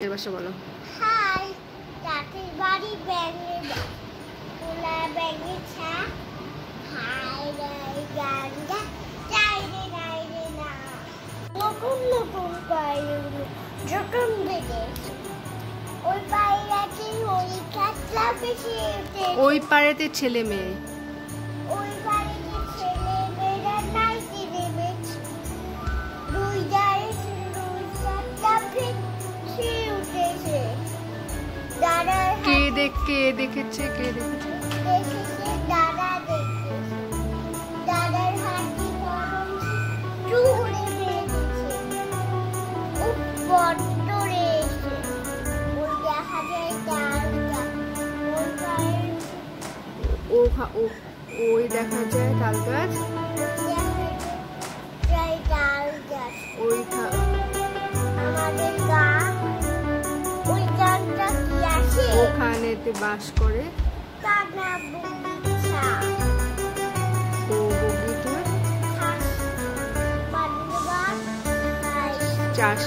এর বাসা বলো। হাই চাচির বাড়ি ব্যাঙে তোলা ব্যাঙে ছা। হাই রে গাঙ্গা যাই রে নাই রে না। নতুন নতুন পায়রা যখন বেড়েছে ওই পায়রাটি ওই কাতলা বেশি ওই পাড়েতে ছেলে মেয়ে। কে দেখ দেখেছে কে দেখেছে? দেখেছে দাদা দেখেছে দাদার হাতে গরম ওখানেতে বাস করে। চাষ